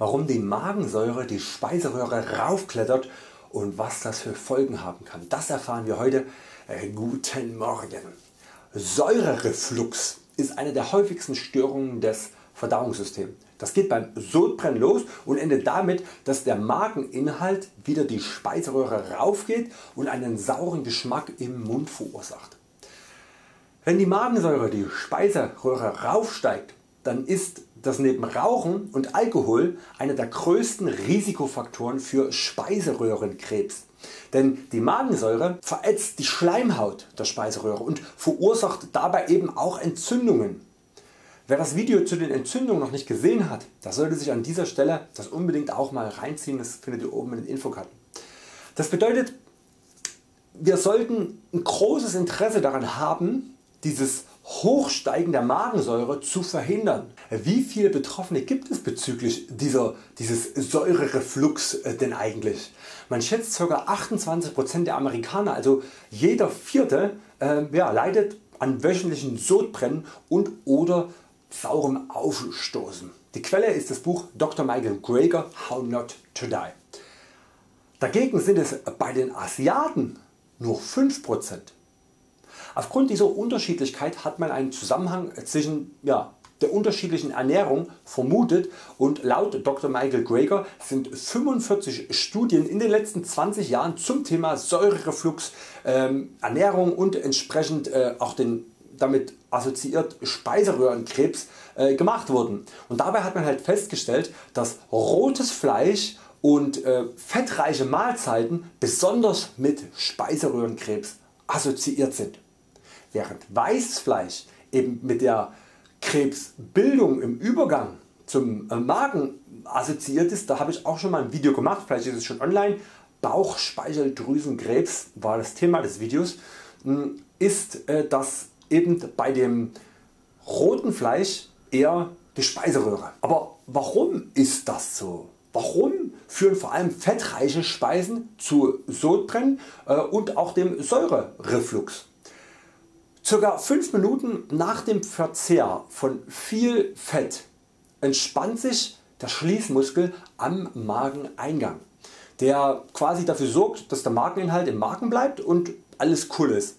warum die Magensäure die Speiseröhre raufklettert und was das für Folgen haben kann. Das erfahren wir heute. Äh, guten Morgen. Säurereflux ist eine der häufigsten Störungen des Verdauungssystems. Das geht beim Sodbrennen los und endet damit, dass der Mageninhalt wieder die Speiseröhre raufgeht und einen sauren Geschmack im Mund verursacht. Wenn die Magensäure die Speiseröhre raufsteigt, dann ist das neben Rauchen und Alkohol einer der größten Risikofaktoren für Speiseröhrenkrebs. Denn die Magensäure verätzt die Schleimhaut der Speiseröhre und verursacht dabei eben auch Entzündungen. Wer das Video zu den Entzündungen noch nicht gesehen hat, der sollte sich an dieser Stelle das unbedingt auch mal reinziehen, das findet ihr oben in den Infokarten. Das bedeutet wir sollten ein großes Interesse daran haben dieses Hochsteigen der Magensäure zu verhindern. Wie viele Betroffene gibt es bezüglich dieser, dieses Säurereflux äh, denn eigentlich? Man schätzt ca. 28% der Amerikaner, also jeder vierte äh, ja, leidet an wöchentlichen Sodbrennen und oder saurem Aufstoßen. Die Quelle ist das Buch Dr. Michael Greger How Not to Die. Dagegen sind es bei den Asiaten nur 5%. Aufgrund dieser Unterschiedlichkeit hat man einen Zusammenhang zwischen ja, der unterschiedlichen Ernährung vermutet und laut Dr. Michael Greger sind 45 Studien in den letzten 20 Jahren zum Thema Säurereflux, ähm, Ernährung und entsprechend äh, auch den damit assoziiert Speiseröhrenkrebs äh, gemacht worden. Und dabei hat man halt festgestellt, dass rotes Fleisch und äh, fettreiche Mahlzeiten besonders mit Speiseröhrenkrebs assoziiert sind. Während Weißfleisch eben mit der Krebsbildung im Übergang zum äh, Magen assoziiert ist, da habe ich auch schon mal ein Video gemacht, vielleicht ist es schon online, Bauchspeicheldrüsenkrebs war das Thema des Videos, hm, ist äh, das eben bei dem roten Fleisch eher die Speiseröhre. Aber warum ist das so? Warum führen vor allem fettreiche Speisen zu Sodbrennen äh, und auch dem Säurereflux? Circa 5 Minuten nach dem Verzehr von viel Fett entspannt sich der Schließmuskel am Mageneingang, der quasi dafür sorgt, dass der Mageninhalt im Magen bleibt und alles cool ist.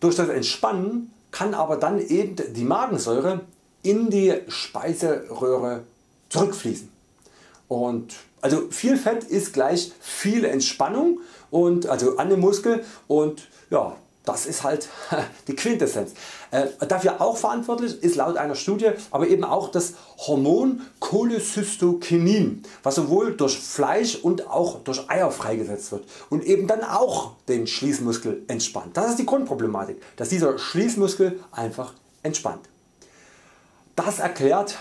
Durch das Entspannen kann aber dann eben die Magensäure in die Speiseröhre zurückfließen. Und also viel Fett ist gleich viel Entspannung und also an dem Muskel und ja, das ist halt die Quintessenz. Äh, dafür auch verantwortlich ist laut einer Studie aber eben auch das Hormon Cholecystokinin, was sowohl durch Fleisch und auch durch Eier freigesetzt wird und eben dann auch den Schließmuskel entspannt. Das ist die Grundproblematik, dass dieser Schließmuskel einfach entspannt. Das erklärt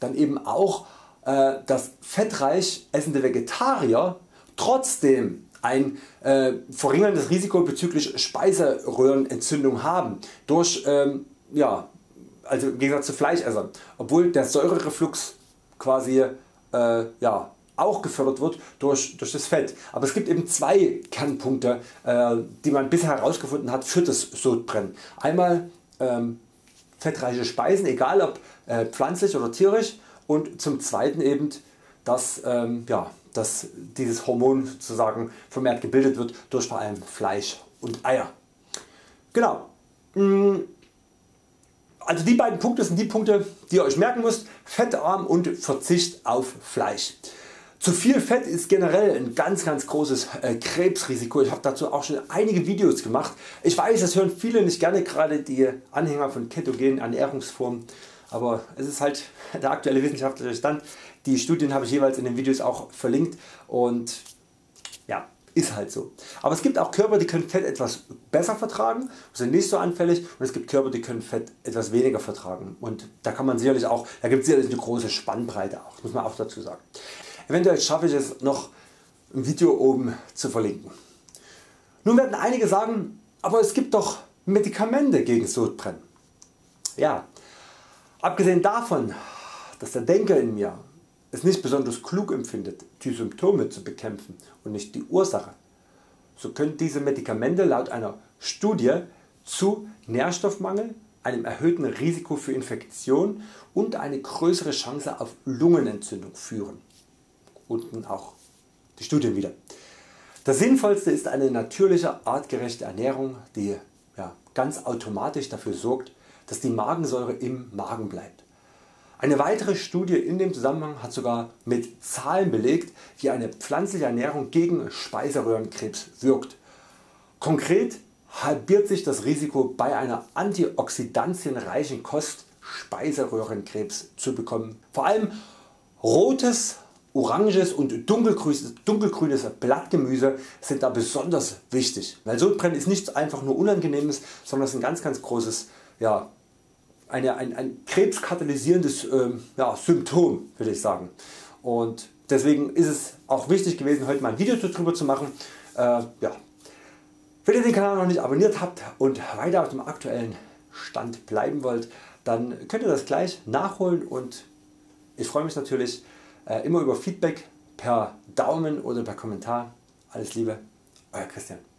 dann eben auch, äh, dass fettreich essende Vegetarier trotzdem ein äh, verringerndes Risiko bezüglich Speiseröhrenentzündung haben durch ähm, ja, also im Gegensatz zu Fleischessern, obwohl der Säurereflux quasi äh, ja, auch gefördert wird durch, durch das Fett. Aber es gibt eben zwei Kernpunkte äh, die man bisher herausgefunden hat für das Sodbrennen. Einmal ähm, fettreiche Speisen, egal ob äh, pflanzlich oder tierisch und zum zweiten eben dass ähm, ja, dass dieses Hormon sozusagen vermehrt gebildet wird durch vor allem Fleisch und Eier. Genau. Mm. Also die beiden Punkte sind die Punkte die ihr Euch merken müsst, fettarm und Verzicht auf Fleisch. Zu viel Fett ist generell ein ganz ganz großes äh, Krebsrisiko. Ich habe dazu auch schon einige Videos gemacht. Ich weiß das hören viele nicht gerne, gerade die Anhänger von ketogenen Ernährungsformen aber es ist halt der aktuelle wissenschaftliche Stand. Die Studien habe ich jeweils in den Videos auch verlinkt und ja, ist halt so. Aber es gibt auch Körper die können Fett etwas besser vertragen, sind nicht so anfällig und es gibt Körper die können Fett etwas weniger vertragen und da kann man sicherlich auch, da gibt es sicherlich eine große Spannbreite auch, muss man auch dazu sagen. Eventuell schaffe ich es noch ein Video oben zu verlinken. Nun werden einige sagen, aber es gibt doch Medikamente gegen Sodbrennen. Ja, Abgesehen davon, dass der Denker in mir es nicht besonders klug empfindet die Symptome zu bekämpfen und nicht die Ursache, so können diese Medikamente laut einer Studie zu Nährstoffmangel, einem erhöhten Risiko für Infektion und eine größere Chance auf Lungenentzündung führen. unten auch die Studien wieder. Das sinnvollste ist eine natürliche artgerechte Ernährung die ja, ganz automatisch dafür sorgt dass die Magensäure im Magen bleibt. Eine weitere Studie in dem Zusammenhang hat sogar mit Zahlen belegt wie eine pflanzliche Ernährung gegen Speiseröhrenkrebs wirkt. Konkret halbiert sich das Risiko bei einer antioxidantienreichen Kost Speiseröhrenkrebs zu bekommen. Vor allem rotes, oranges und dunkelgrünes, dunkelgrünes Blattgemüse sind da besonders wichtig, weil Sodbrennen ist nichts einfach nur unangenehmes, sondern ist ein ganz ganz großes ja, eine, ein, ein krebskatalysierendes ähm, ja, Symptom würde ich sagen. Und deswegen ist es auch wichtig gewesen heute mal ein Video darüber zu machen. Äh, ja. Wenn ihr den Kanal noch nicht abonniert habt und weiter auf dem aktuellen Stand bleiben wollt, dann könnt ihr das gleich nachholen und ich freue mich natürlich äh, immer über Feedback per Daumen oder per Kommentar. Alles Liebe, Euer Christian.